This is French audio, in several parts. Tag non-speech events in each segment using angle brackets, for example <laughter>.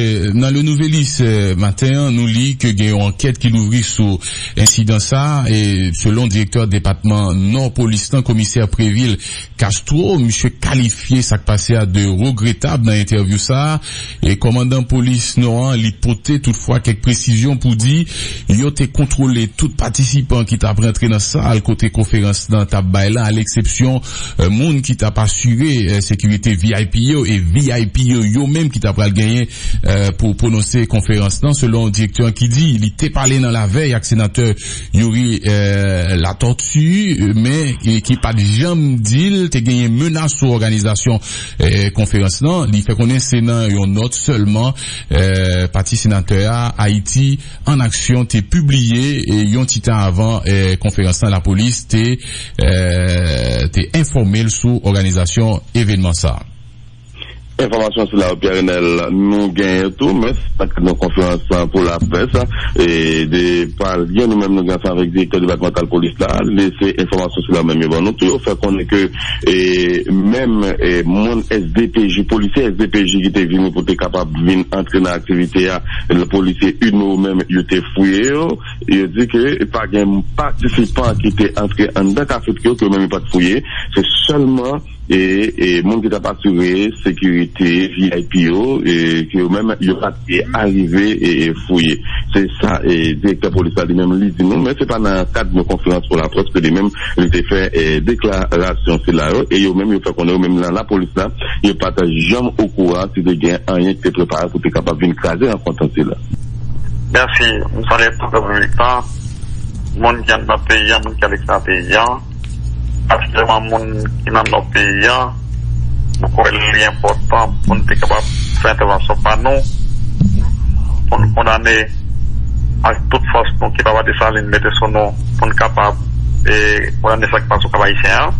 eh, Nan le nouvelis matin, nou li ke gen yon anket ki louvri sou insidans sa, e selon direktor depatman non-polistan komiser Preville Castro, msye kalifiye sak pase a de regretab nan interview sa, e komandan polis Noran li pote toutfwa kek presisyon pou di, yo te kontrole tout patisipan ki ta prentre nan sa al kote konferans nan tab baylan al eksepsyon moun ki ta pasyure sekurite VIP yo, e VIP yo yo menm ki ta pral Euh, pour prononcer conférence non selon le directeur qui dit il était parlé dans la veille avec sénateur Yuri euh, la tortue mais qui pas de jamais dit il gagné menace sur organisation euh, conférence non. Il fait connaître sénat une note seulement euh, parti sénateur Haïti en action t'es publié et yon titan avant euh, conférence la police t'es euh, t'es informé sur organisation événement ça Informasyon sou la ou Pierre Renel nou genye tou, sa kre nou konferansan pou la pres, e de pal gen nou men nou genye sa vek direktor debatmental polis la, lese informasyon sou la men mi bon nou tou, fè konen ke men moun SDPJ, polisye SDPJ ki te vini pou te kapab vin entre nan aktivite ya, le polisye yon nou men yote fouye yo, yo di ke pa gen patisipan ki te entre an da kafet ki yo, ki yo men mi pat fouye, se solman e moun ki ta pature sekurite VIP yo ki yo mèm yo pati arive e fouye. Se sa direktor polisa li mèm li di nou mèm se pa nan kat nou konferans pou la pros ke li mèm li te fè deklarasyon se la yo e yo mèm yo fè konè yo mèm nan la polisa yo pata jom ou kouwa si de gen anyen ki te prepare pou te kapab vin kaze an kontan se la. Mersi, moun salè pou kèvou moun ki an pa peyan, moun ki an pa Partikelman moun ki nan nou peyan, mou kore li important pou nou te kapap fè intervensyon pa nou, pou nou kondane ak tout fos nou ki pava desa lin mette son nou pou nou kapap kondane sa ki pasou kaba isyan.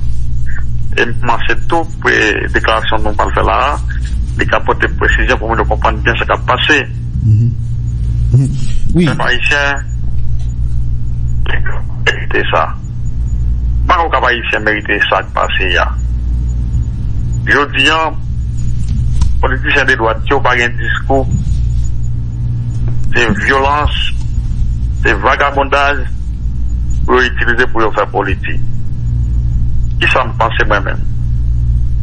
E mman manse tou pou deklarasyon nou pal fè la, li kapote presisyon pou moun nou kompande bien sa kap pase. Kaba isyan, deklarasyon. Ete sa. an ou kaba Haitien merite sak pase ya. Jodi an, politisyen de doat yo pa gen diskou, se violans, se vagabondaj, pou yo itilize pou yo fè politi. Ki sa m'pense mwen men?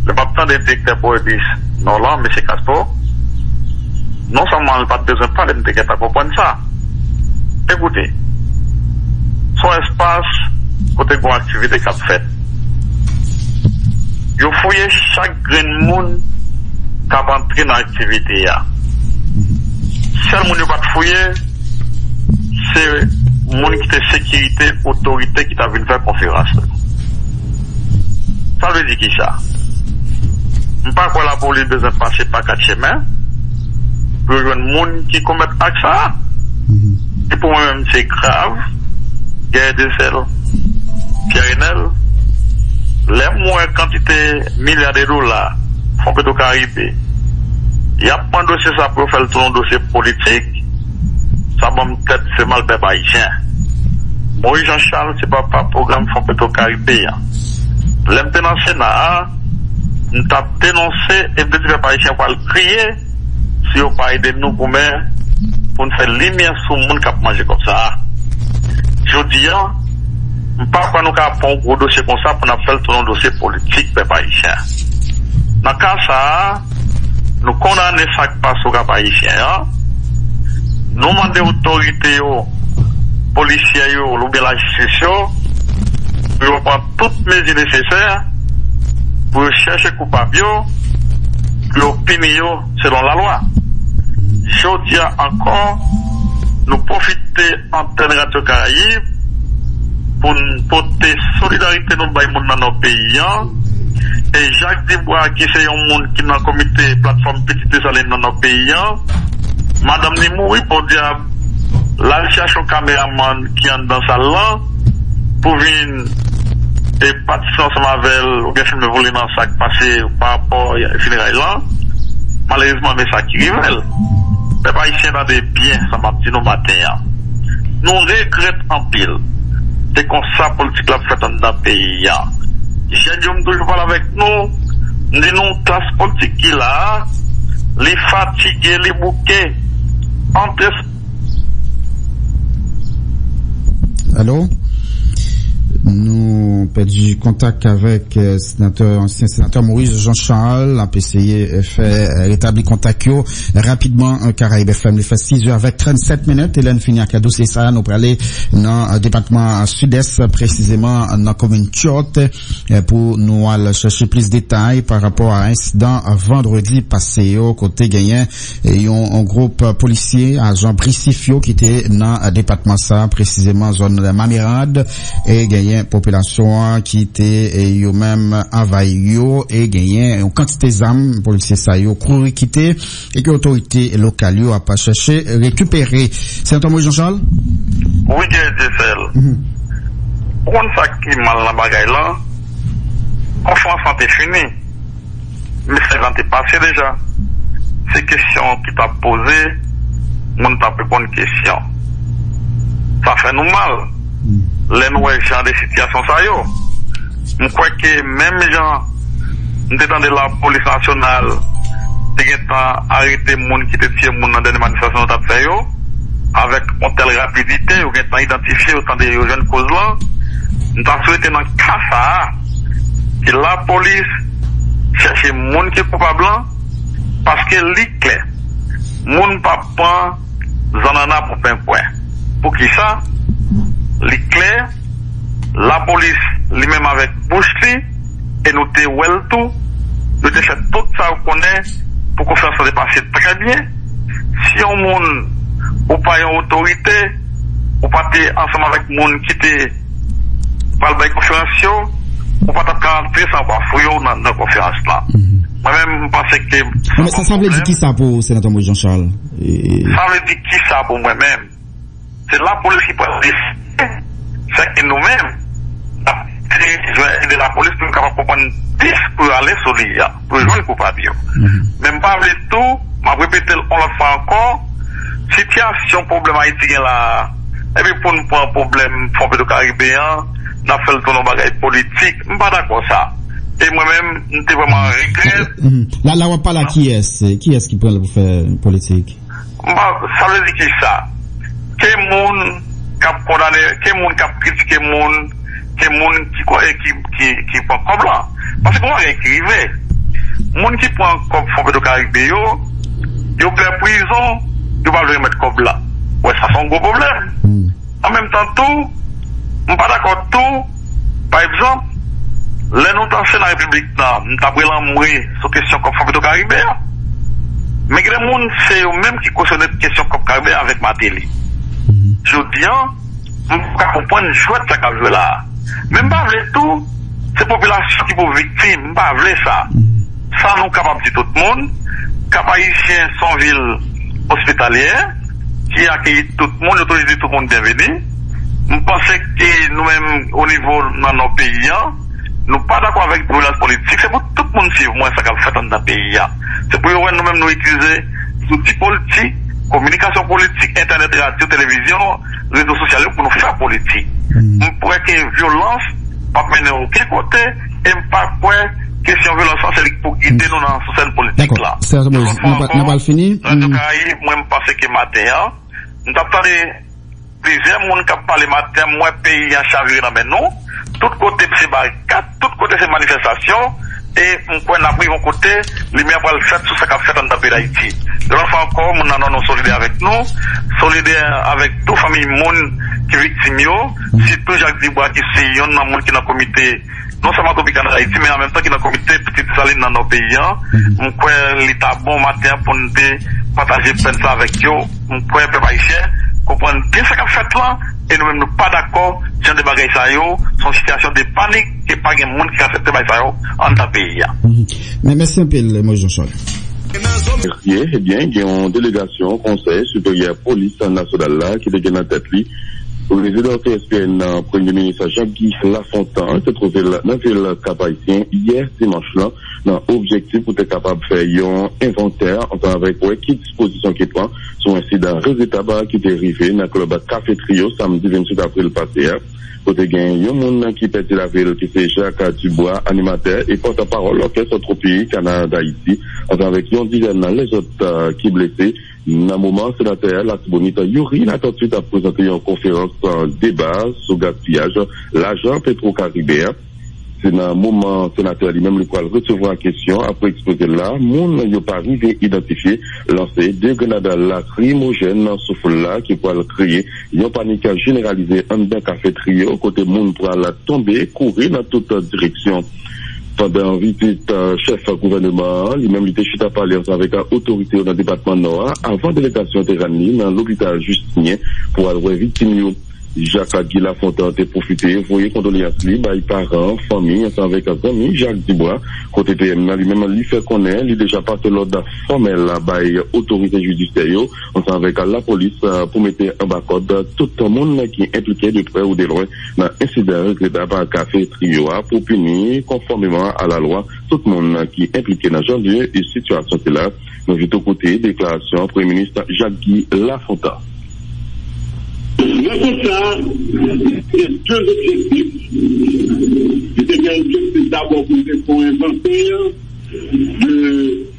Le pap tan de dekte pou e bis, non lan, mè se kaspo, non sanman l pat bezon pa, le mdeket akopon sa. Ekoute, son espas, kote kon aktivite kap fet. Yo fouye chak gren moun kap antre nan aktivite ya. Sel moun yo bat fouye, se moun ki te sekirite, otorite ki ta vin fè konferans. Sa lve di ki sa. Mpa kwa la boli bezan pase pa kat chemen, pou yon moun ki komet ak sa. E pou mwen mwen se grav, gè de sel. Cherenel, lè mwen kantite milyade dola fon peto Karibè, yap pan dosye sa pou fèl ton dosye politik, sa bom tèt se malbe bayjen. Mwen Jean Charles se pa pa program fon peto Karibè ya. Lè mwen tenanse na a, mwen tap tenanse e peti pe bayjen wal kriye si yo pa ide nou pou mè pou nou fè limye sou moun kap manje kom sa a. Jodi an, Mpa kwa nou ka pon gwo dosye kon sa pou nan fel ton dosye politik pe bayisyen. Nan ka sa, nou kondane sak pa sou ka bayisyen ya. Nou mande otorite yo, polisye yo, loube la jistis yo, pou yo pon tout mezi neseser, pou yo chèche koupab yo, pou yo pini yo selon la lwa. Jodi ya ankon, nou profite antenne Radio Karayib, pou nou pote solidarite nou bay moun nan nou peyi an. E Jacques Dubois ki se yon moun ki nan komite platform Petite Saline nan nou peyi an. Madame Nimoui pou diya lal chache yon kameraman ki an dan sa lan pou vin e patisyon sa mavel ou gen film voli nan sak pase ou pa apor e finera lan, Malerizman me sa ki rivel. Pe pa yon se nan de bien sa mati nou maten an. Nou regret an pil. Se kon sa politik la fèt an da peyi ya. Jen di ou m toujou pala vek nou, ndi nou klas politik ki la, li fatigué, li bouqué. Entre Allô? Nous perdu contact avec euh, sénateur, ancien sénateur Maurice Jean-Charles. On peut essayer de faire euh, contact yo, rapidement un Caraïbe FM. Il fait 6 heures avec 37 minutes. Hélène finit à c'est ça. Nous aller dans le département sud-est, précisément dans la commune Tchot, euh, pour nous aller chercher plus de détails par rapport à incident vendredi passé au côté gagnant. Et un groupe policier, agent Bricifio, qui était dans le département ça, précisément zone de Mamirade, et population qui était yo même envahi yo et gagné une quantité d'armes policiers ça yo couru quitter et que l'autorité locale yo a pas cherché récupérer. C'est Antoine Jean-Charles? Oui, j'ai dit Pourquoi ça qui mal la bagaille là Confiance santé fini. Mais c'est l'an passé déjà. C'est question qui t'a posé, on t'a pas une question. Ça fait nous mal. lè nou wè chan de sityasyon sa yo. Mwen kwe ke mèm jan mwen te tan de la polis nasyonal te gen tan arete moun ki te tye moun nan dene manifasyon nou tap se yo avèk an tel rapidite ou gen tan identifiye ou tan de yo jen kouz lan. Mwen tan sou ete nan kasa ki la polis chèche moun ki pou pa blan paske li kle. Moun pa pan zanana pou pen pwen pou ki sa? li kler, la polis li menm avèk bouch li, e nou te wel tou, nou te fè tout sa ou konè, pou kon fè sa depasye trè bie, si yon moun ou pa yon otorite, ou pa te ansam avèk moun ki te pal bay konferansyon, ou pa tap karantre sa ou pa fuyo nan konferans la. Mwen mwen pase ke... Mwen sa sa vle di ki sa pou senator Moïse Jean Charles? Sa vle di ki sa pou mwen mèm. Se la polis ki pou adis. c'est nous mêmes de la police pour capable comprendre pour aller sur lui pour rejoindre coupable. Mm-hmm. Même pas le tout m'a répété on le fait encore. Situation problème haïtien là. Et puis pour nous prendre problème de caribéen n'a fait le tour bagage politique pas d'accord ça. Et moi-même j'étais vraiment regrette mm-hmm. là là on parle à qui est qui est-ce qui peut faire politique? Ça veut dire que ça? Que monde kap kondane, ke moun kap kritike moun, ke moun ki kwa e ki pon kob la. Pase kon an ekrive, moun ki pon kob fon do karikbe yo, yo ple prizon, yo pa vle met kob la. Ouè, sa son go problem. Hmm. An menm tan tou, m pa dakot tou, pa exemple, lè nou tanse nan republik nan, m tabre lan mwe sou kesyon kob fon do karikbe ya. Mè gre moun se yo menm ki kousyonè kesyon kob karikbe ya avèk matè li. jodian, moun pou ka kompon chouet sa kap jwe la. Men mba vle tou, se populasyon ki pou viktim, mba vle sa. Sa nou kapap di tout moun, kapayisyen son vil ospitalyen, ki akye tout moun, otorize tout moun bienveni. Mpense ki nou men o nivou nan nou peyi an, nou pa da kwa vek boulas politik, se pou tout moun siv mwen sa kap fèt an da peyi an. Se pou yo wè nou men nou itize touti politik, Komunikasyon politik, internet, radio, televizyon, rezo sosyal yo pou nou fè politik. Mwen pou wè ke violans, pa mènen ou ke kote, mwen pa pou wè kesyon violansan selik pou gide nou nan sosyen politik la. Serge Moïse, nan bal fini? Mwen mpase ke maten ya, mwen tap tade plizè moun kap pale maten mwen peyi ya chavire nan men nou, tout kote se barikat, tout kote se manifestasyon, e mkwen apri yon kote, li mè apal fèt sou sa kap fèt an tapè da iti. Devan fè ankon, moun nan nan nou solide avèk nou, solide avèk tou fami moun ki viktim yo, si tou Jacques Dubois ki si yon nan moun ki nan komite, non seman komite an da iti, men an mèm tan ki nan komite petit saline nan nou peyan, mkwen li tabon mater pou nou de pataje pen sa avèk yo, mkwen pe pa ichè, comprendre bien ce qu'a fait là, et nous-mêmes nous pas d'accord sur des bagages ça yo, son situation de panique, et pas de monde qui a fait des bagages ça yo, en ta pays. Mais merci un peu, moi Jean-Charles. Eh bien, il y a une délégation conseil supérieur police nationale là qui est dans tête président PSPN, Premier ministre Jacques-Guy Lafontaine, se trouvait dans la ville cap hier, dimanche là, dans l'objectif pour être capable de faire un inventaire en tant avec ouais, qui disposition qui prend sur un incident réseau tabac qui est arrivé dans le club Café Trio samedi 28 avril passé. Côté gain, il y a un monde qui pète la qui c'est Jacques Dubois, animateur et porte-parole l'orchestre pays, Canada, Haïti, avec une dizaine les autres euh, qui blessés. Dans le moment, sénateur Latibonita Yuri a tout de suite à présenter une conférence en débat sur gaspillage l'argent pétro-caribéen. C'est dans le moment, sénateur lui-même, le recevoir la question après exposer là, moun n'a pas arrivé identifier lancer deux grenades lacrymogènes sous là qui pourraient créer une panique généralisée en d'un café trio côté moun pour la tomber, courir dans toute direction. Pendant visite euh, chef gouvernement, lui-même il était à parler avec l'autorité dans le département nord avant délégation de dans l'hôpital Justinien pour aller victime Jacques Aguila Fontaine a profité, vous voyez, condoléances lui, bah, parents, famille, ensemble avec un ami, Jacques Dubois, côté PM, lui-même, lui fait connaître, lui déjà passé l'ordre formel, là, bah, autorité judiciaire, ensemble avec la police, euh, pour mettre en bas code tout le monde qui est impliqué de près ou de loin dans l'incident que par café trio, pour punir, conformément à la loi, tout le monde qui est impliqué dans ce genre de situation là. Nous, au côté, déclaration, Premier ministre Jacques Lafontaine. Dans Mwen kon sa, yon dwen objektif. Yon dwen objektif d'abord pou mwen kon inventer de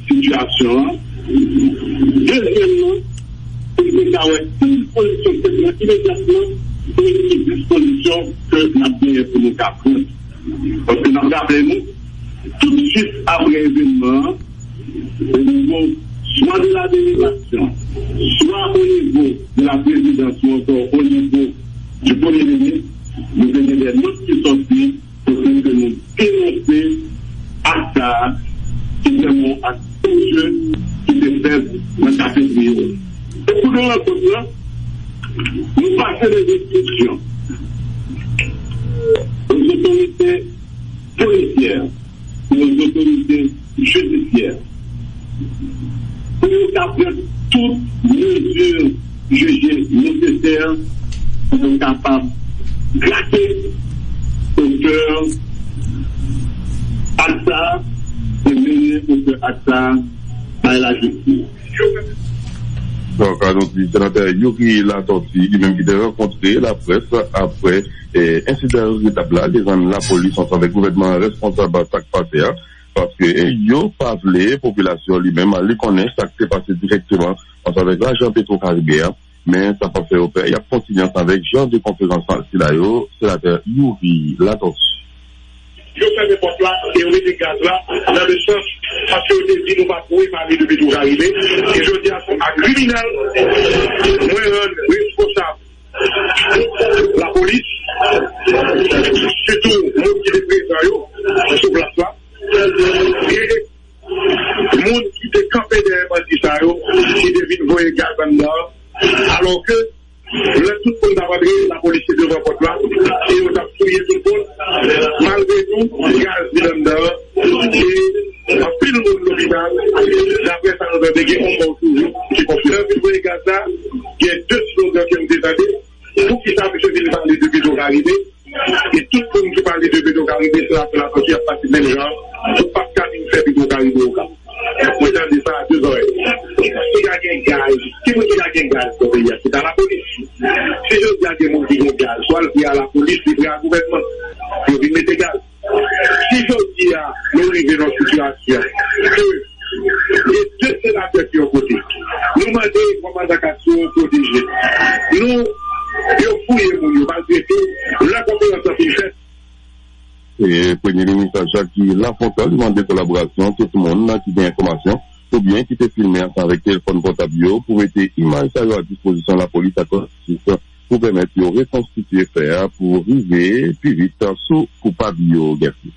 situasyon. Dezyèmman, pou mwen sa wè tout kondisyon teknik imediatman pou mwen ki dispondisyon ke nan mwen pou mwen ka pran. Pwè nan mwen apren nou, tout chif apre evinman, mwen mwen soit de la délégation, soit au niveau de la présidence ou encore au niveau du premier ministre, nous avons des notes qui sont prises pour que nous dénoncer à ça, évidemment à tous ceux qui se fait dans la café Et pour le là, nous passons des instructions. Aux autorités policières, aux autorités judiciaires, pour nous toutes mesures jugées nécessaires pour être capables de gratter au cœur à ça et mener au cœur à ça à la justice. Donc, donc, le sénateur Yuki Latorti, lui-même qui a rencontré la presse après eh, incident résultat là, les la police ensemble avec le gouvernement responsable de ce que yo pas la population lui-même lui connaît ça qui s'est passé directement avec l'agent pétro-caribéen mais ça pas fait au père il y a continué avec Jean de conférence c'est là c'est la Yuri Latos. Je fais des portes là et on met des gaz là dans le sens parce que on dit nous pas pouvoir parler de pétro caribé et je dis à son criminel moi responsable. La police surtout moi qui est présent sur place là et monde qui te campé derrière ça devine voyer gaz dans alors que là tout le monde a la police devant votre là et on a fouillé tout le malgré tout gaz de l'homme et en le monde de l'hôpital d'après ça nous a dégagé on toujours qui voyez gaz là il y a deux slogans qui ont pour qui ça monsieur Ville parler de Bédor arrivé et tout le monde qui parle de Bédor arrivé c'est la la qui a passé même genre tout pas qu'à nous faire Bédor arrivé au cas moi j'en dis ça à deux oreilles qui a un gaz qui vous dit qu'il a un gaz c'est dans la police si je dis à des gens qui ont gaz soit le à la police le gouvernement je vais mettre gaz si je dis à nous arriver dans une situation que les deux sénateurs qui ont voté nous demandons comment la protéger nous Et Premier ministre Jacques Lafontaine demande collaboration tout le monde qui a information ou bien qui te filmé avec téléphone portable pour mettre image. À disposition de la police à pour permettre de reconstituer faire pour arriver plus vite sous coupable Garcia.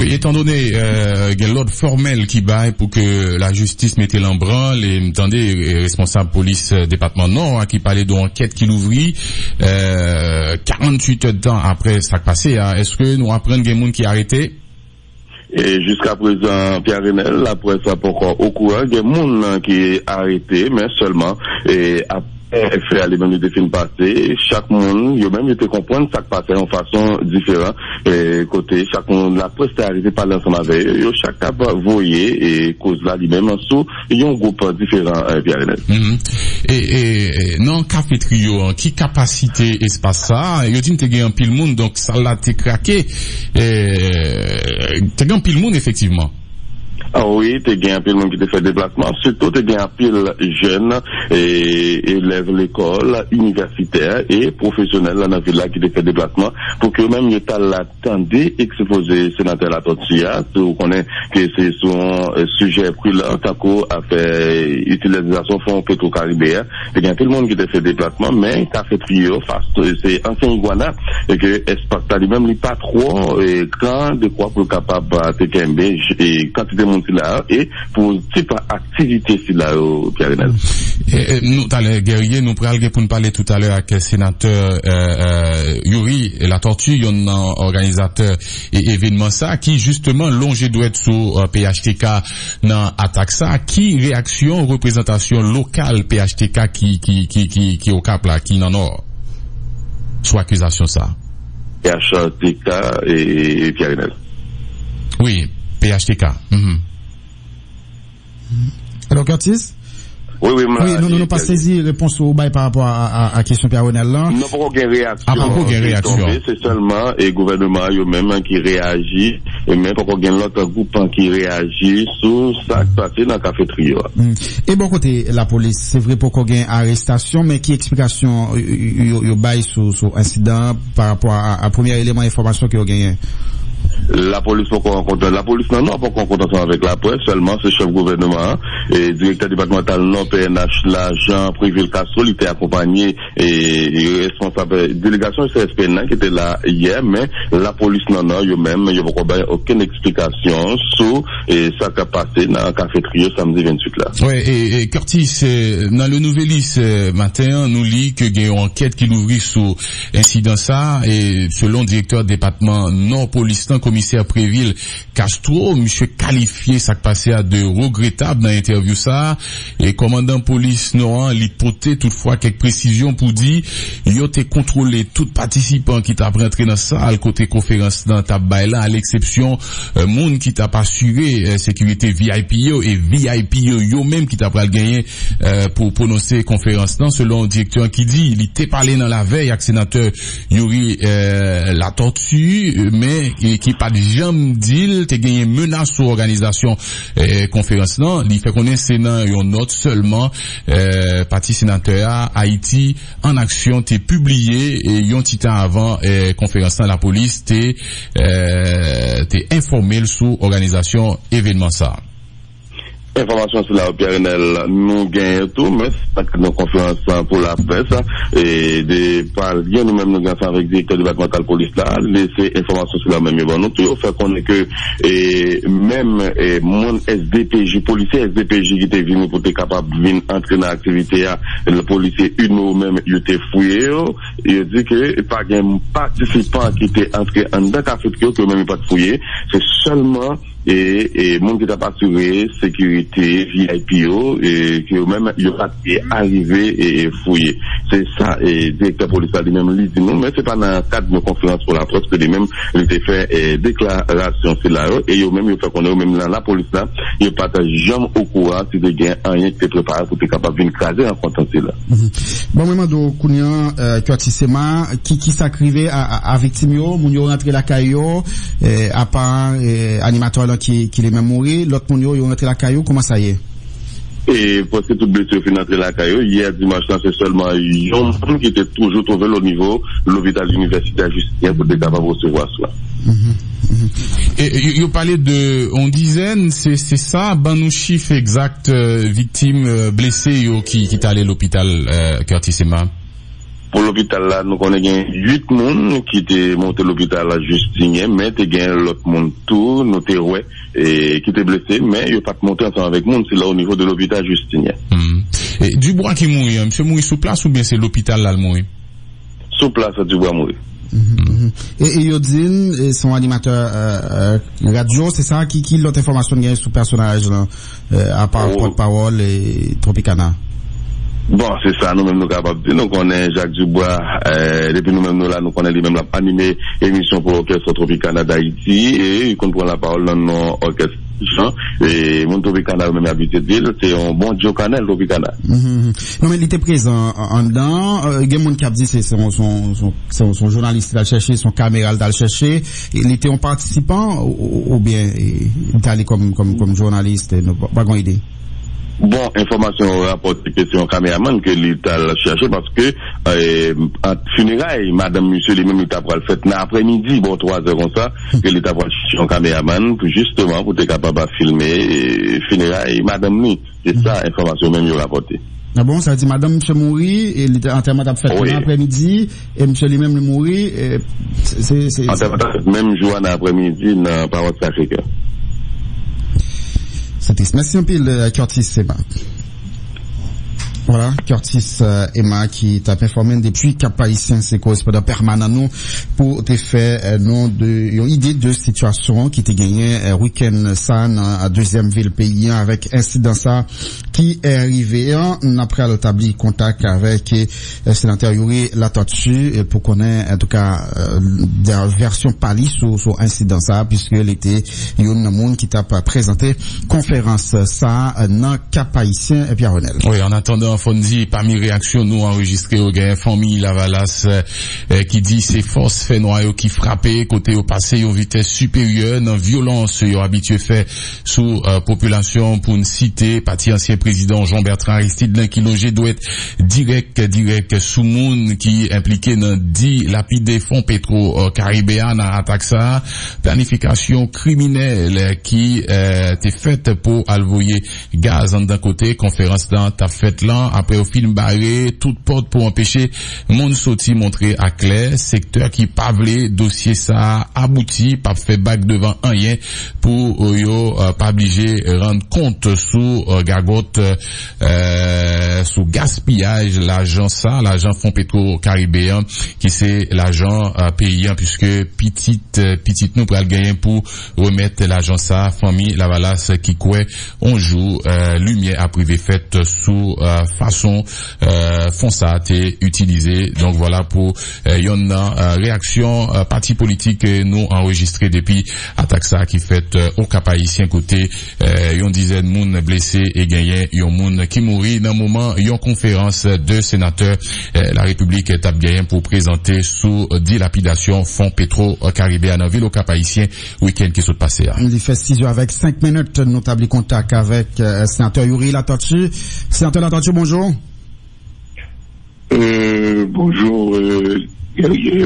Oui, étant donné euh, l'ordre formel qui baille pour que la justice mette l'embranle et attendez responsable police euh, département nord hein, qui parlait d'enquête qu'il ouvrit euh, 48 heures de temps après ça passé hein, est-ce que nous apprenons qu'il y a monde qui a arrêté et jusqu'à présent, Pierre Renel, la presse n'a pas encore au courant, y a des gens qui est arrêté, mais seulement et fè alè mèm yo te pase, chak moun yo mèm yo te kompwen sak pase an fason diferan, e, kote chak moun la preste arize pale lansan avè yo chak ap voye e koz la li mèm an sou, yon goup diferan eh, pi alè mèm. Mm-hmm. E, e, e nan kapetri yo, ki kapasite espasa, yo din te gen an pil moun, donk sa la te krake te gen an pil moun efektiveman. Ah oui, te gen apil moun ki te fè deplasman, sütou te gen apil jen, eleve l'ekol, universiter, e profesyonel la nan villa ki te fè deplasman, pou ke mèm yon tal la tende eksepoze senatè la totsiya, sou konen ke se son sujè prila, tako a fè utilizasyon fon Petro-Karibéa, te gen apil moun ki te fè deplasman, men ka fè trio, se ansen iguana, e ke espakta li mèm li patro, e kan de kwa pou kapab te kembe, e kantite moun moun si la e pou tipa aktivite si la ou Pierre Renel. Nou talè, Gerye, nou pralge pou nou pale tout alè ak senateur Yuri La Tortue, yon nan organizateur e evenman sa, ki justeman longe dwet euh, sou PHTK nan atak sa, ki reaksyon reprezentasyon lokal PHTK ki okap la, ki nan or sou akizasyon sa? PHTK e Pierre Renel. Oui, PHTK. Mm -hmm. Alors Curtis? Oui, oui, oui, non, non, pas saisi réponse au bail par rapport à, à question Pierre là. Non, pas aucune réaction. Ah, pas aucune réaction. C'est seulement le gouvernement eux-mêmes qui réagit, et même pas aucun autre groupe qui réagit sur ça qui passe dans le café trio. Mm. Et bon côté, la police, c'est vrai pour qu'on ait arrestation, mais qui explication yo bail sur, sur incident par rapport à, à premier élément d'information qu'il y a gagné? La police pour qu'on la police non, non, pas qu'on rencontre avec la presse, seulement c'est chef gouvernement, et directeur départemental non PNH, l'agent privé Castro, il était accompagné et, responsable délégation CSP qui était là hier, mais la police non, non, eux-mêmes, il n'y a aucune explication sur et ça qui a passé dans le café trio samedi 28 là. Oui, et, Curtis, dans le Nouvelis matin, nous lit que y a une enquête qui l'ouvrit sur incident ça, et selon le directeur département non police commissaire Préville Castro, monsieur qualifié ça passé à de regrettable dans l'interview ça, et commandant police Noran l'hypothèse toutefois quelques précisions pour dire, il a contrôlé tout participant qui t'a rentré dans salle côté conférence dans ta là, à l'exception, euh, monde qui t'a pas assuré euh, sécurité VIP et VIP yo même qui t'a pas gagné euh, pour prononcer conférence non, selon le directeur qui dit, il était parlé dans la veille avec sénateur Yuri euh, la tortue, mais qui pas de jam deal, te gagné menace sur organisation euh, conférence non, il fait connaître sénat une note seulement euh, parti sénateur Haïti en action t'es publié et yon temps avant euh, conférence la police t'es euh, informé sur organisation événement ça. Informasyon sou la ou Pierre Renel nou genye tout, men se nou konferansan pou la pres, e de pal gen nou men nou genye vek direktor debatmental polis la, lese informasyon sou la men yon nou, tou yo fè konen ke men moun SDPJ, polisye SDPJ ki te vini pou te kapab vin entre nan aktivite ya, le polisye yon nou men yote fouye yo, yo di ke pa gen patisipan ki te entre an da kafet ki yo, ki yo men yon pat fouye, se solman et, et monde sécurité VIP et qui même arrivé et fouillé. C'est ça et directeur police a lui dit non mais c'est pas dans le cadre de conférence pour la que déclaration et même il fait qu'on est même la police là il jamais au courant si de rien qui préparé pour être capable de craser en qui, qui est même mourir, l'autre monde yo rentré la caillou, comment ça y est? Et parce que tout blessé fin rentré la caillou, hier dimanche c'est seulement un qui était toujours trouvé au niveau l'hôpital universitaire Justin pour être de recevoir cela. Et vous parlez de on dizaine, c'est ça, ben nous chiffre exact euh, victimes euh, blessées qui qui est allé à l'hôpital euh, Curtis Emma? Pour l'hôpital là, nous connaissons 8 personnes qui étaient montés à l'hôpital là Justinien, mais il y a l'autre monde tout, nous ouais, et qui étaient blessés, mais il a pas monté ensemble avec nous, c'est là au niveau de l'hôpital Justinien. Mm. Et Dubois qui mourit, hein, monsieur mourit sous place ou bien c'est l'hôpital là le mourit? Sous place, Dubois mourit. Mm Et, et Yodine, son animateur euh, euh, radio, c'est ça qui, qui l'autre information gagne sur personnage là, euh, à part oh. porte-parole et Tropicana? Bon, c'est ça, nous-mêmes nous capables de nous connaît Jacques Dubois, euh, depuis nous-mêmes nous là, nous connaissons lui-même la animé émission pour l'orchestre Tropicana d'Haïti et il comprend la parole dans nos orchestre et mon Tropicana même habité de ville, c'est un bon Joe Canel Tropicana. Non mais il était présent en dedans, euh, a dit c'est son, son, son, son, journaliste d'aller chercher, son caméral d'aller chercher, il était un participant ou, ou bien il est allé comme, comme, comme journaliste, pas grande idée? Bon, informasyon rapote kesyon kameraman ke li tal chache paske eh, funeray, madame monsieur li men li tapral fèt nan apre midi, bon 3 heures kon sa, ke li tapral chache yon kameraman pou justement pou te kapab a filme eh, funeray, madame ni Se sa informasyon men yo rapote. Na ah bon, sa di madame msè mouri, li te anterman tap fèt nan apremidi, e msè li mèm li mouri. Anterman tap fèt mèm jouan apremidi nan parot sakre. Merci un peu, Curtis Seba. Voilà, Curtis euh, Emma qui t'a informé depuis cap haïtien c'est correspondant permanent nous pour te faire euh, non de une idée de situation qui t'a gagné euh, week-end ça à deuxième ville pays avec incident ça qui est arrivé hein, après l'établi contact avec le sénateur Yuri Latortu pour connaître en tout cas des versions pali sur, sur incident ça puisque était un monde qui t'a présenté conférence ça dans cap haïtien et Pierre Renel. Oui, en attendant Fondi, parmi réactions nous enregistrées au gain famille Lavalas euh, qui dit c'est forces fait noyau qui frappé côté au passé aux vitesse supérieure dans violence habitué fait sous euh, population pour une cité parti ancien président Jean-Bertrand Aristide qui logé doit être direct direct sous monde qui impliqué dans 10 lapides fonds pétro euh, caribéen dans attaque ça planification criminelle qui euh, était faite pour alvoyer gaz d'un côté conférence dans ta fête là après au film barré, toute porte pour empêcher mon sorti montrer à clair, secteur qui pavlé, dossier ça abouti, pas fait bac devant un rien pour euh, yo euh, pas obligé rendre compte sous euh, euh, sous gaspillage l'argent ça, l'argent fonds pétro caribéen qui c'est l'argent payant puisque petite petite nous pour gagner pour remettre l'argent ça famille la valasse qui quoi on joue lumière à privé faite sous façon euh, font ça été. Donc voilà pour euh, euh, réaction euh, parti politique nous enregistré depuis attaque ça qui fait euh, au cap haïtien côté euh, une dizaine monde blessés et gagné un monde qui mourit dans le moment une conférence de sénateurs la République est gagné pour présenter sous dilapidation fonds pétro caribéen dans ville au cap haïtien week-end qui s'est passé. Il fait 6 heures avec 5 minutes notable contact avec sénateur Yuri Latortu. Sénateur Latortu, bonjour. Euh, bonjour, euh,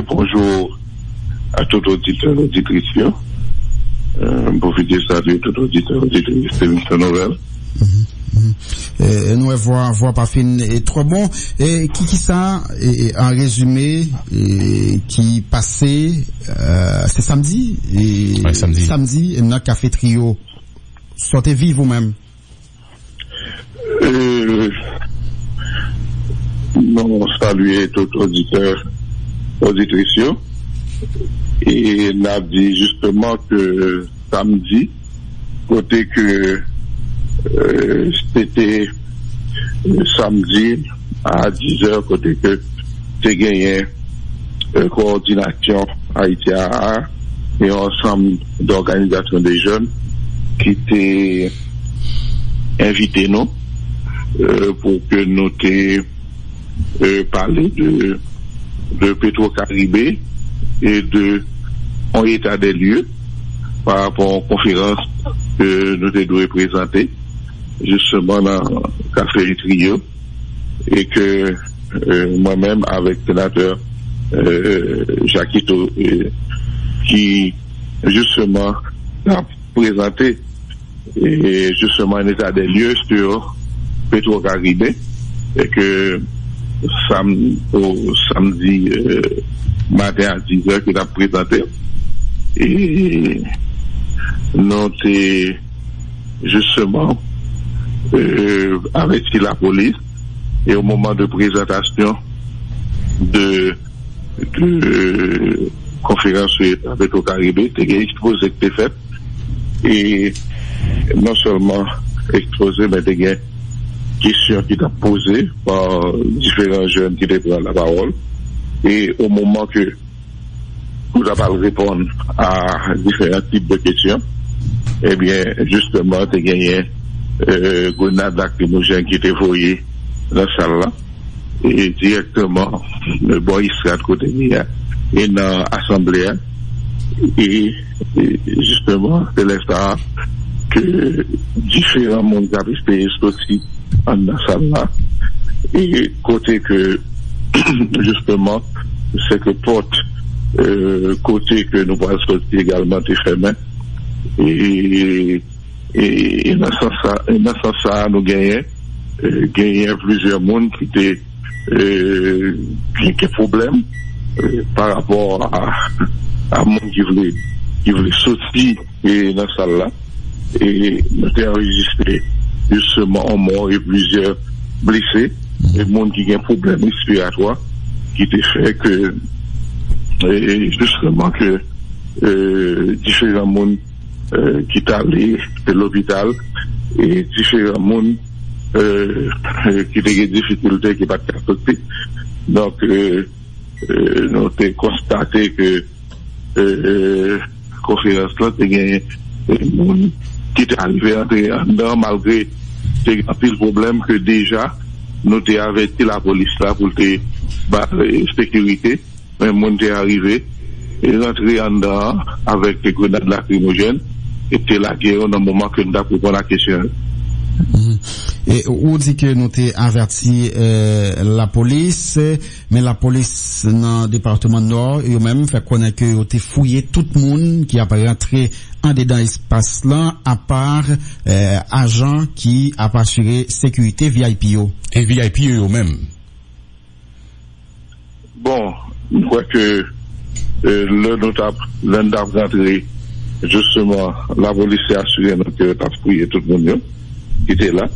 bonjour à tout auditeur, auditrice. Euh, profitez saluer tout auditeur, auditrice de l'émission nouvelle. Mm -hmm. nous voir voir pas fin et trop bon. Et qui qui ça et, en résumé et, qui passait euh, c'est samedi. Et ouais, samedi. samedi dans café trio. Sortez vive vous-même. Euh, non saluer tout auditeur, auditrice, et n'a dit justement que samedi, côté que euh, c'était samedi à 10 heures, côté que c'est gagné euh, coordination haïtienne et ensemble d'organisations des jeunes qui étaient invités nous euh, pour que nous euh, parler de, de Petro-Caribé et de en état des lieux par rapport aux conférences que nous devons présenter justement dans le Café Trio et que euh, moi-même avec le sénateur euh, Jacquito euh, qui justement a présenté et justement un état des lieux sur Petro-Caribé et que samedi euh, matin à 10 h qu'il a présenté. Et nous justement euh, avec la police et au moment de présentation de, de conférence avec au Caribé, t'es exposé que t'es fait et non seulement exposé, mais t'es questions qui étaient posées par différents jeunes qui étaient la parole. Et au moment que nous avons répondre à différents types de questions, eh bien, justement, tu gagné euh, grenade qui était voyé dans la salle là. Et directement, le sera de côté et dans l'assemblée. Et, et, justement, c'est là que différents mondes avaient aussi en la salle là. Et côté que, <clears throat> justement, c'est que porte, euh, côté que nous pourrons sortir également des fermés. Et, et, dans ce sens-là, nous gagnons, euh, plusieurs mondes qui étaient, euh, qui problème euh, par rapport à, à monde qui voulait, qui voulait sortir et dans cette salle-là. Et nous avons enregistré justement en mort et plusieurs blessés, et monde qui a un problème respiratoire, qui était fait que, et justement que euh, différents mondes euh, qui allé de l'hôpital et différents mondes euh, qui ont des difficultés qui pas sortir. Donc, euh, euh, nous avons constaté que euh, conférence là, c'est gagné des monde qui est arrivé en dedans malgré un pile problème que déjà nous avons averti la police là pour te bah, sécurité, mais monde est arrivé et rentré en dedans avec des grenades lacrymogènes ete lage yo nan mouman ke nou da koupon la kesyon. Mm-hmm. E ou di ke nou te averti euh, la polis Men la polis nan departement nor Yo men fè konen ke yo te fouye tout moun Ki apè rentre an de dan espas lan A par euh, ajan ki ap asyre sekurite VIP yo E VIP yo yo men Bon, mwen kwe ke euh, Le nou tap, len tap rentre justement, la police a assuré que tu as fouillé tout le monde qui était là.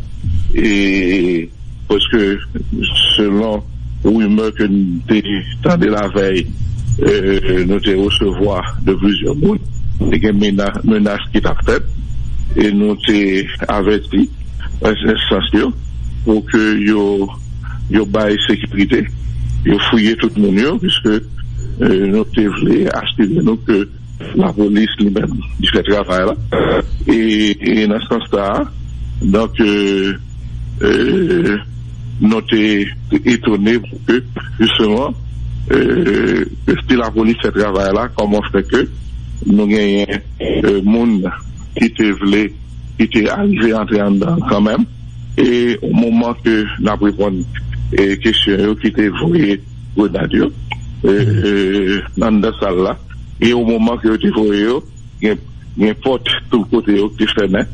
Et parce que selon rumeur que nous de la veille, euh, nous avons recevoir de plusieurs mondes, des menaces qui t'a fait, et nous avons averti, pour que yo yo bail sécurité, yo fouillé tout le monde, puisque euh, nous avons assurer nous que la polis li men, di fè travay la. E nan sens ta, donk euh, euh, nou te etonè pou ke, justement, euh, si la polis fè travay la, koman fè ke, nou genyen moun ki te vle, ki te alive antre an dan kanmen, e ou mouman ke nan pripon kesyon yo ki te vwe gwenadyo, nan dan sal la, et au moment que vous vouées, il y a une porte tout le côté qui était fermée,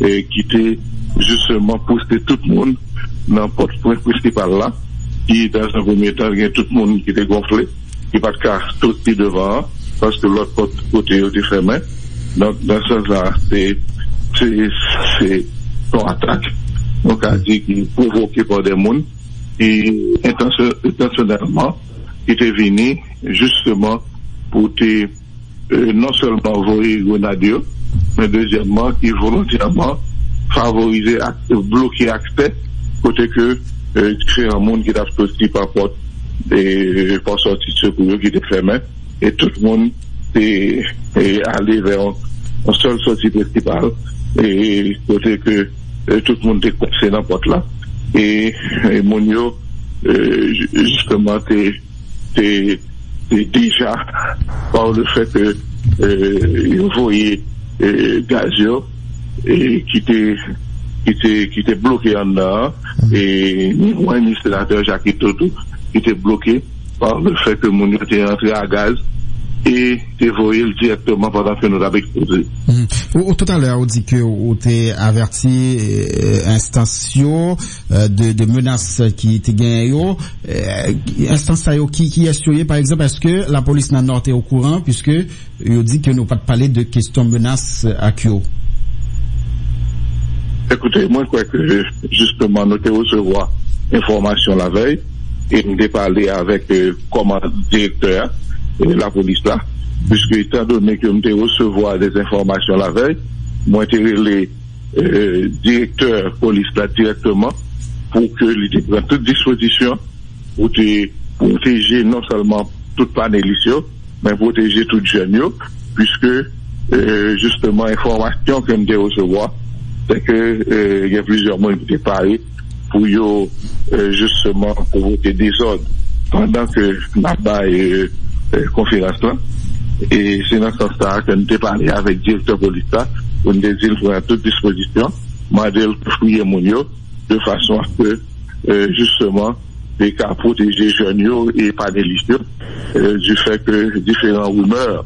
et qui était justement pousser tout le monde dans le point principal là, qui dans un premier temps, il y a tout le monde qui était gonflé, qui pas de cas tout devant, parce que l'autre côté était fermé. Donc, dans ce sens-là, c'est, c'est, son attaque. Donc, a dit qu'il provoqué par des mondes qui, intentionnellement, étaient venus justement pour te, euh, non seulement envoyer Grenadier, mais deuxièmement, qui volontairement favoriser, bloquer accès, côté que euh, différents monde qui t'a sorti par porte et pour sortir de secours qui était fermé, et tout le monde est, est allé vers une seule sortie principale, et côté que euh, tout le monde est coincé dans la porte là, et, et euh, justement, t'es déjà par le fait que euh, voyez euh, gazio et qui était qui était était bloqué en là et ni un administrateur Jacques Toto qui était bloqué par le fait que mon était entré à gaz et dévoyé directement pendant que nous avons exposé. Mmh. Tout à l'heure, on dit que vous avez averti euh, euh, de, de menaces qui étaient gagnées. Euh, instantio qui, qui est assuré, par exemple, est-ce que la police n'a pas été au courant puisque on dit que nous pas parler de questions menaces à Kyo? Écoutez, moi, je crois que justement, nous devons recevoir information la veille et nous devons parler avec le commandant directeur la police là, puisque étant donné que devons recevoir des informations la veille, moi, je les euh, directeurs police là directement pour que l'idée prenne toute disposition pour protéger non seulement toute panélistes, mais protéger tout jeunes, puisque euh, justement, information que nous recevoir, c'est que euh, il y a plusieurs mois qui étaient parés pour yo, euh, justement des ordres. Pendant que là-bas euh, conférence là. Et c'est dans ce sens-là que nous avons parlé avec le directeur police pour nous dire pour à toute disposition, modèle fouiller mon de façon à que justement les cas protéger jeunes et pas des listes du fait que différents rumeurs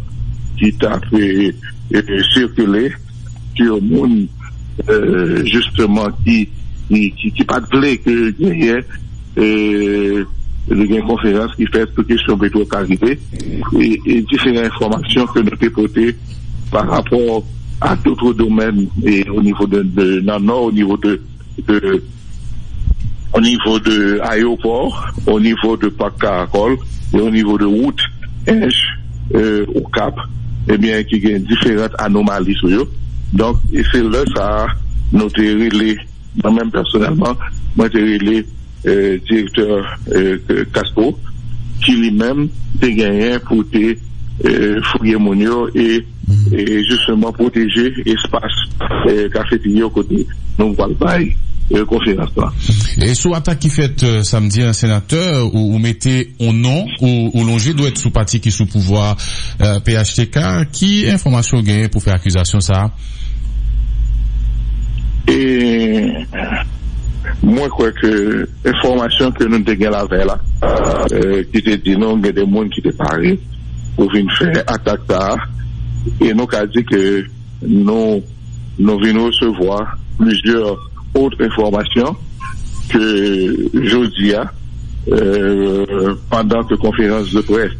qui t'a fait circuler sur le monde justement qui qui qui pas de que y euh, une conférence qui fait toute question pétro carité et, différentes informations que nous avons par rapport à d'autres domaines et au niveau de, de nord, au niveau de, de au niveau de aéroport, au niveau de parc Caracol et au niveau de route euh, au Cap, eh bien, qui a différentes anomalies sur eux. Donc, et c'est là ça, nous les moi-même personnellement, moi j'ai euh, directeur euh, Caspo, qui lui-même a gagné pour te euh, fouiller mon et, et justement protéger l'espace euh, cafétéria côté. Donc voilà, euh, conférence là. Et sous attaque qui fait euh, samedi un sénateur, ou, ou mettez au nom, ou, ou longé doit être sous parti qui sous pouvoir euh, PHTK, qui information gagne pour faire accusation ça? Et Mwen kwe ke informasyon ke nou te gen la ve la, eh, ki te di nou gen de moun ki te pare, pou vin fè atak ta, e nou ka di ke nou vin nou sevoa plusieurs autre informasyon ke jodi a, eh, pandan ke konferans de presse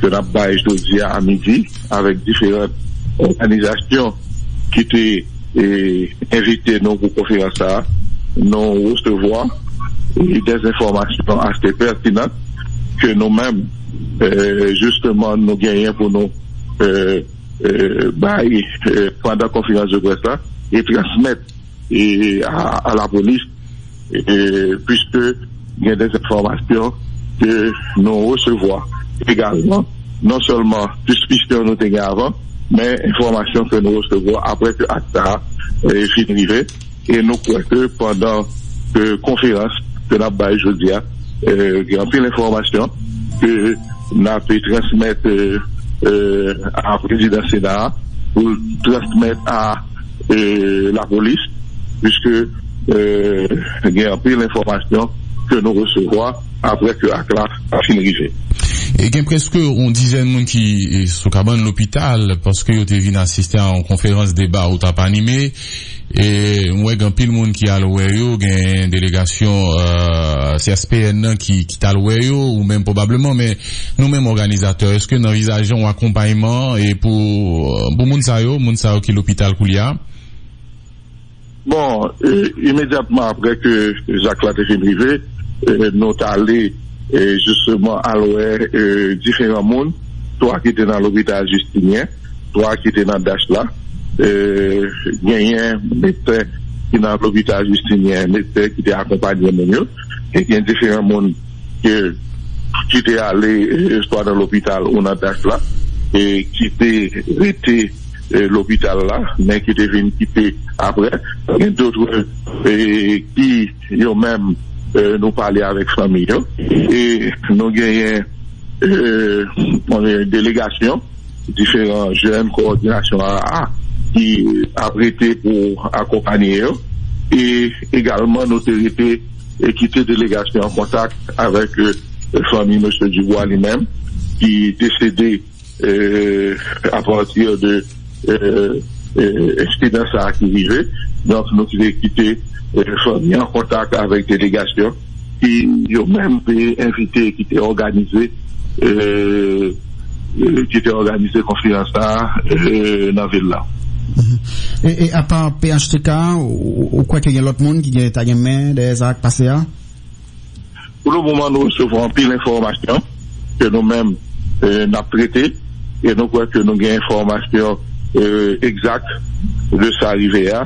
ke nap baye jodi a a midi, avèk diferent organizasyon ki te eh, invite nou pou konferans ta a, nous recevoir des informations assez pertinentes que nous-mêmes, euh, justement, nous gagnons pour nous euh, euh, euh, pendant la conférence de presse là, et transmettre et à, à, la police, puisque il y a des informations que nous recevons également, non seulement suspicion nous avons avant, mais information que nous recevons après que ACTA est fini. Et nous croyons que pendant la conférence que nous avons aujourd'hui, euh, il y a plein d'informations que nous avons transmettre euh, euh, à la président Sénat pour transmettre à euh, la police, puisque euh, il y a plein d'informations que nous recevons après que ACTA a fini. Et il presque on disait monde qui sont à l'hôpital parce que ils venu assister à une conférence débat ou t'as pas animé E mwen gen pil moun ki alwe yo, gen delegasyon euh, CSPN nan ki, ki talwe yo, ou men probableman, men nou men organizateur, eske nan vizajon akompayman e pou, euh, pou moun sa yo, moun sa yo ki l'opital kou liya? Bon, e, imediatman apre ke Jacques Latéfine Rivet, euh, nou talé euh, justement alwe diferent moun, to akite nan l'opital Justinien, to akite nan Dachla, euh, a un médecin qui est dans l'hôpital Justinien, un médecin qui était accompagné de nous, et y a différents mondes qui, qui étaient allés soit dans l'hôpital ou dans Dachla, et qui étaient restés l'hôpital là, mais qui étaient venus quitter après. A d'autres qui, ont même euh, nous parler avec famille et nous gagnons euh, une délégation différents jeunes coordination AA qui a prêté pour accompagner et également nous avons été quitté délégation en contact avec euh, la famille M. Dubois lui-même qui est décédé euh, à partir de euh, euh, qui vivait donc nous avons quitté mis en contact avec délégation qui ont même été invités, qui étaient organisés, euh, qui étaient organisés conférence euh, dans la ville là. Mhm. E apan PHTK ou kwa ke gen lot moun ki gen tagyen men de zak pase a? Ou nou mouman nou soufran pil informasyon ke nou men nap prete e nou kwa ke nou gen informasyon egzak de sa arrive a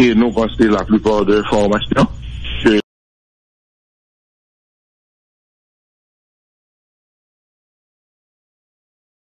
e nou konste la plupor de informasyon